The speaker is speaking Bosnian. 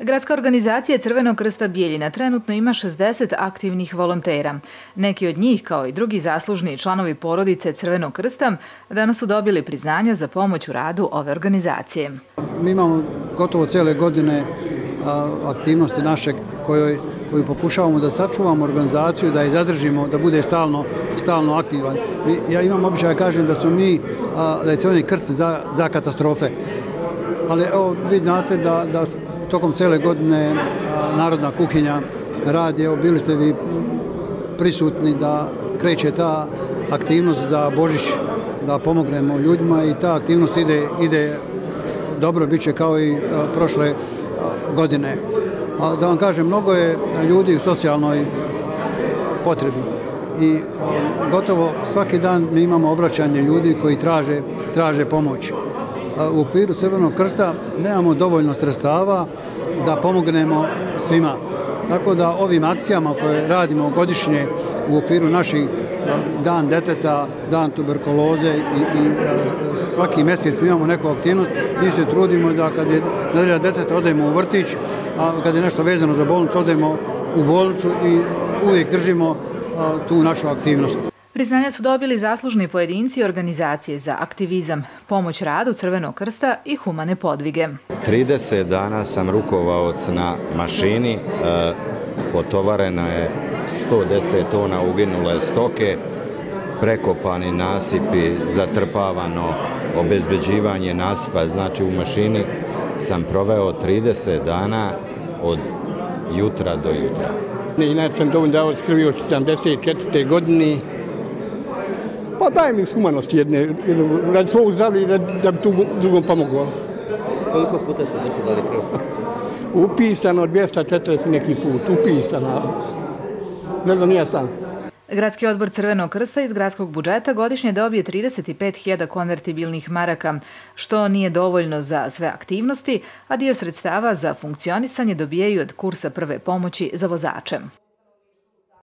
Gradska organizacija Crvenog krsta Bijeljina trenutno ima 60 aktivnih volontera. Neki od njih, kao i drugi zaslužni članovi porodice Crvenog krsta, danas su dobili priznanja za pomoć u radu ove organizacije. Mi imamo gotovo cijele godine aktivnosti naše kojoj koju pokušavamo da sačuvamo organizaciju, da je zadržimo, da bude stalno, stalno aktivan. Ja imam običaj da kažem da smo mi, da je Crveni krst za, za katastrofe. Ali evo, vi znate da, da tokom cele godine Narodna kuhinja radi, evo bili ste vi prisutni da kreće ta aktivnost za Božić, da pomognemo ljudima i ta aktivnost ide, ide dobro, bit će kao i prošle godine. Da vam kažem, mnogo je ljudi u socijalnoj potrebi i gotovo svaki dan mi imamo obraćanje ljudi koji traže, traže pomoć u okviru Crvenog krsta nemamo dovoljno sredstava da pomognemo svima. Tako da ovim akcijama koje radimo godišnje u okviru naših dan deteta, dan tuberkuloze i, i svaki mjesec mi imamo neku aktivnost, mi se trudimo da kad je nedelja deteta odemo u vrtić, a kad je nešto vezano za bolnicu odemo u bolnicu i uvijek držimo tu našu aktivnost. Priznanja su dobili zaslužni pojedinci organizacije za aktivizam, pomoć radu Crvenog krsta i humane podvige. 30 dana sam rukovaoc na mašini, e, potovarena je 110 tona uginule stoke, prekopani nasipi, zatrpavano obezbeđivanje nasipa, znači u mašini sam proveo 30 dana od jutra do jutra. Inače sam dovoljno dao skrvio 74. godini, Pa daj mi humanosti jedne, radi svog zdravlja i da bi tu drugom pomogao. Koliko puta ste do sada dali krv? Upisano 240 neki put, upisano. Ne znam, nije sam. Gradski odbor Crvenog krsta iz gradskog budžeta godišnje dobije 35.000 konvertibilnih maraka, što nije dovoljno za sve aktivnosti, a dio sredstava za funkcionisanje dobijaju od kursa prve pomoći za vozače.